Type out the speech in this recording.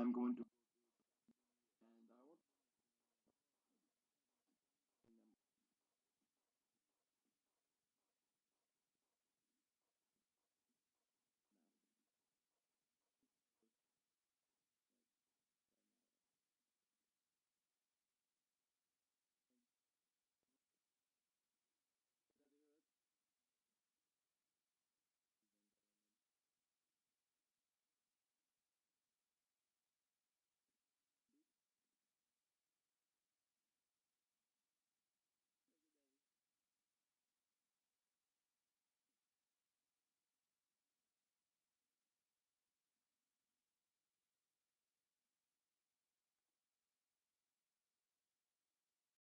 i'm going to